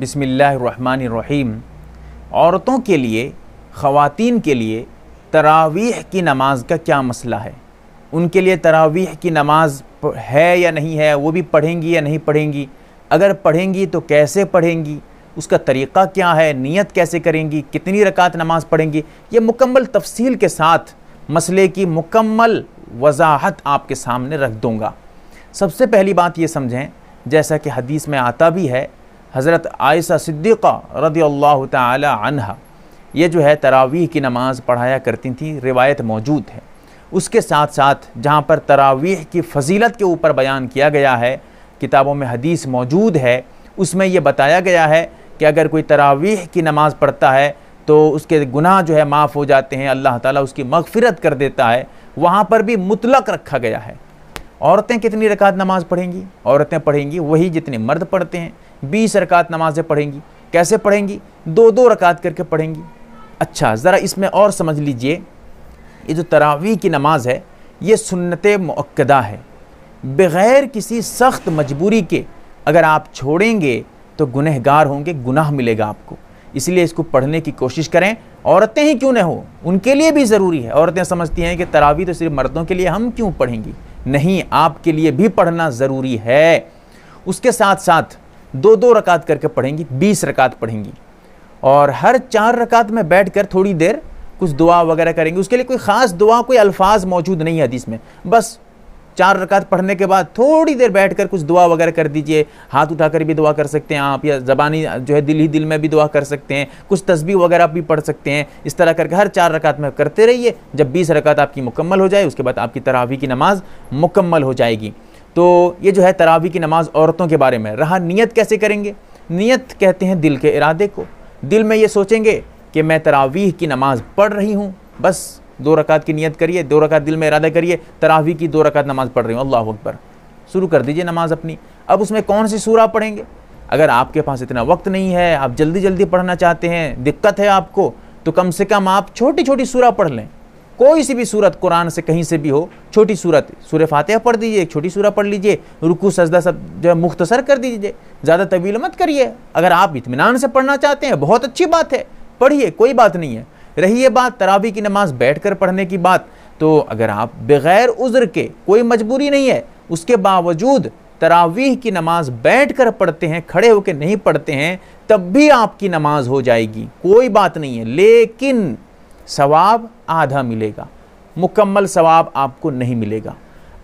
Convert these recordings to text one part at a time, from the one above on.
بسم اللہ الرحمن الرحیم۔ عورتوں کے لیے، خواتین کے لیے تراویح کی نماز کا کیا مسئلہ ہے؟ ان کے لیے تراویح کی نماز ہے یا نہیں ہے؟ وہ بھی پڑھیں گی یا نہیں پڑھیں گی؟ اگر پڑھیں گی تو کیسے پڑھیں گی؟ اس کا طریقہ کیا ہے؟ نیت کیسے کریں گی؟ کتنی رکعت نماز پڑھیں گی؟ یہ مکمل تفصیل کے ساتھ مسئلے کی مکمل وضاحت آپ کے سامنے رکھ دوں گا۔ سب سے پہلی بات یہ سمجھیں، جیسا کہ حدیث میں آتا بھی ہے حضرت عائشہ صدیقہ رضی اللہ تعالی عنہ یہ جو ہے تراویح کی نماز پڑھایا کرتی تھیں، روایت موجود ہے۔ اس کے ساتھ ساتھ جہاں پر تراویح کی فضیلت کے اوپر بیان کیا گیا ہے، کتابوں میں حدیث موجود ہے، اس میں یہ بتایا گیا ہے کہ اگر کوئی تراویح کی نماز پڑھتا ہے تو اس کے گناہ جو ہے معاف ہو جاتے ہیں، اللہ تعالیٰ اس کی مغفرت کر دیتا ہے۔ وہاں پر بھی مطلق رکھا گیا ہے۔ عورتیں کتنی رکعت نماز پڑھیں گی؟ عورتیں پڑھیں گی وہی جتنے مرد پڑھتے ہیں۔ بیس رکعت نمازیں پڑھیں گی۔ کیسے پڑھیں گی؟ دو دو رکعت کر کے پڑھیں گی۔ اچھا ذرا اس میں اور سمجھ لیجیے۔ یہ جو تراویح کی نماز ہے، یہ سنت معقدہ ہے۔ بغیر کسی سخت مجبوری کے اگر آپ چھوڑیں گے تو گنہگار ہوں گے، گناہ ملے گا آپ کو۔ اس لیے اس کو پڑھنے کی کوشش کریں۔ عورتیں ہی کیوں نہ ہو ان کے لیے بھی ضروری ہے۔ عورتیں سمجھتی ہیں کہ تراویح تو صرف مردوں کے لیے ہم کیوں پڑھیں گی؟ نہیں، آپ کے لیے بھی پڑھنا ضروری ہے۔ اس کے ساتھ ساتھ دو دو رکعت کر کے پڑھیں گی، بیس رکعت پڑھیں گی۔ اور ہر چار رکعت میں بیٹھ کر تھوڑی دیر کچھ دعا وغیرہ کریں گے اس کے لیے کوئی خاص دعا، کوئی الفاظ موجود نہیں ہے حدیث میں۔ بس چار رکعت پڑھنے کے بعد تھوڑی دیر بیٹھ کر کچھ دعا وغیرہ کر دیجیے۔ ہاتھ اٹھا کر بھی دعا کر سکتے ہیں آپ، یا زبانی جو ہے دل ہی دل میں بھی دعا کر سکتے ہیں۔ کچھ تسبیح وغیرہ بھی پڑھ سکتے ہیں۔ اس طرح کر کے ہر چار رکعت میں کرتے رہیے۔ جب بیس رکعت آپ کی مکمل ہو جائے، اس کے بعد آپ کی تراویح کی نماز مکمل ہو جائے گی۔ تو یہ جو ہے تراویح کی نماز عورتوں کے بارے میں رہا نیت کیسے کریں گے؟ نیت کہتے ہیں دل کے ارادے کو۔ دل میں یہ سوچیں گے کہ میں تراویح کی نماز پڑھ رہی ہوں۔ بس دو رکعت کی نیت کریے، دو رکعت دل میں ارادہ کریے، تراویح کی دو رکعت نماز پڑھ رہی ہوں۔ اللہ اکبر۔ شروع کر دیجیے نماز اپنی۔ اب اس میں کون سی سورہ پڑھیں گے؟ اگر آپ کے پاس اتنا وقت نہیں ہے، آپ جلدی جلدی پڑھنا چاہتے ہیں، دقت ہے آپ کو، تو کم سے کم آپ چھوٹی چھوٹی سورہ پڑھ لیں۔ کوئی سی بھی صورت قرآن سے کہیں سے بھی ہو، چھوٹی صورت سورہ فاتحہ پڑھ دیجیے، ایک چھوٹی سورہ پڑھ لیجیے رکو سجدہ سب جو ہے مختصر کر دیجیے، زیادہ طویل مت کریے اگر آپ اطمینان سے پڑھنا چاہتے ہیں، بہت اچھی بات ہے پڑھیے کوئی بات نہیں ہے۔ رہی یہ بات، تراویح کی نماز بیٹھ کر پڑھنے کی بات، تو اگر آپ بغیر عذر کے کوئی مجبوری نہیں ہے، اس کے باوجود تراویح کی نماز بیٹھ کر پڑھتے ہیں، کھڑے ہو کے نہیں پڑھتے ہیں، تب بھی آپ کی نماز ہو جائے گی۔ کوئی بات نہیں ہے۔ لیکن ثواب آدھا ملے گا۔ مکمل ثواب آپ کو نہیں ملے گا۔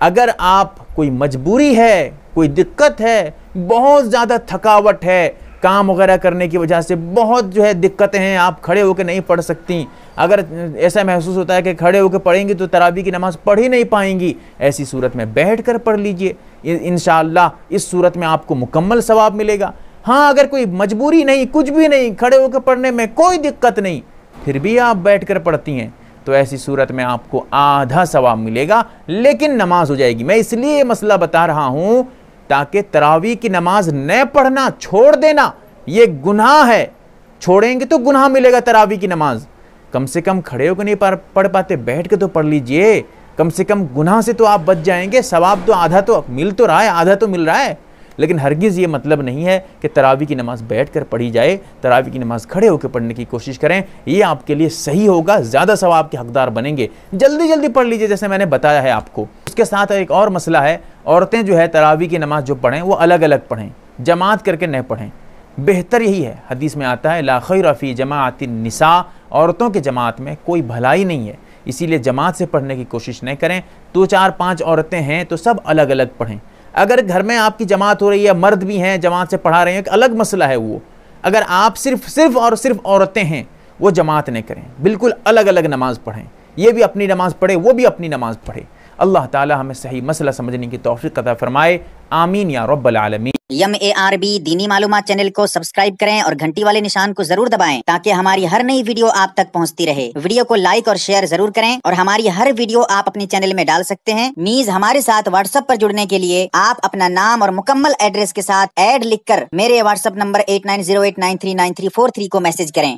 اگر آپ کوئی مجبوری ہے، کوئی دقت ہے، بہت زیادہ تھکاوٹ ہے، کام وغیرہ کرنے کی وجہ سے بہت جو ہے دقتیں ہیں، آپ کھڑے ہو کے نہیں پڑھ سکتی اگر ایسا محسوس ہوتا ہے کہ کھڑے ہو کے پڑھیں گی تو تراویح کی نماز پڑھ ہی نہیں پائیں گی۔ ایسی صورت میں بیٹھ کر پڑھ لیجیے۔ انشاءاللہ اس صورت میں آپ کو مکمل ثواب ملے گا۔ ہاں اگر کوئی مجبوری نہیں، کچھ بھی نہیں، کھڑے ہو کے پڑھنے میں کوئی دقت نہیں، پھر بھی آپ بیٹھ کر پڑھتی ہیں۔ تو ایسی صورت میں آپ کو آدھا ثواب ملے گا، لیکن نماز ہو جائے گی۔ میں اس لیے یہ مسئلہ بتا رہا ہوں تاکہ تراویح کی نماز نہ پڑھنا چھوڑ دینا، یہ گناہ ہے۔ چھوڑیں گے تو گناہ ملے گا تراویح کی نماز۔ کم سے کم کھڑے ہو کے نہیں پڑھ پاتے، بیٹھ کے تو پڑھ لیجیے۔ کم سے کم گناہ سے تو آپ بچ جائیں گے، ثواب تو آدھا تو مل تو رہا ہے، آدھا تو مل رہا ہے۔ لیکن ہرگز یہ مطلب نہیں ہے کہ تراوی کی نماز بیٹھ کر پڑھی جائے، تراوی کی نماز کھڑے ہو کے پڑھنے کی کوشش کریں، یہ آپ کے لیے صحیح ہوگا، زیادہ ثواب کے حقدار بنیں گے۔ جلدی جلدی پڑھ لیجیے، جیسے میں نے بتایا ہے آپ کو۔ اس کے ساتھ ایک اور مسئلہ ہے، عورتیں جو ہے تراوی کی نماز جو پڑھیں، وہ الگ الگ پڑھیں، جماعت کر کے نہ پڑھیں۔ بہتر یہی ہے، حدیث میں آتا ہے، لا خیر فی جماعت النساء، عورتوں کے جماعت میں کوئی بھلائی نہیں ہے۔ اسی لیے جماعت سے پڑھنے کی کوشش نہ کریں۔ دو چار پانچ عورتیں ہیں تو سب الگ الگ پڑھیں۔ اگر گھر میں آپ کی جماعت ہو رہی ہے، مرد بھی ہیں، جماعت سے پڑھا رہے ہیں، ایک الگ مسئلہ ہے وہ۔ اگر آپ صرف صرف اور صرف عورتیں ہیں، وہ جماعت نہیں کریں۔ بالکل الگ الگ نماز پڑھیں۔ یہ بھی اپنی نماز پڑھے وہ بھی اپنی نماز پڑھے اللہ تعالی ہمیں صحیح مسئلہ سمجھنے کی توفیق عطا فرمائے۔ آمین یا رب العالمین۔ یم اے آر بی دینی معلومات چینل کو سبسکرائب کریں اور گھنٹی والے نشان کو ضرور دبائیں تاکہ ہماری ہر نئی ویڈیو آپ تک پہنچتی رہے۔ ویڈیو کو لائک اور شیئر ضرور کریں اور ہماری ہر ویڈیو آپ اپنی چینل میں ڈال سکتے ہیں۔ نیز ہمارے ساتھ واٹس اپ پر جڑنے کے لیے آپ اپنا نام اور مکمل ایڈریس کے ساتھ ایڈ لکھ کر میرے WhatsApp number eight nine zero eight nine three nine three four three کو میسج کریں۔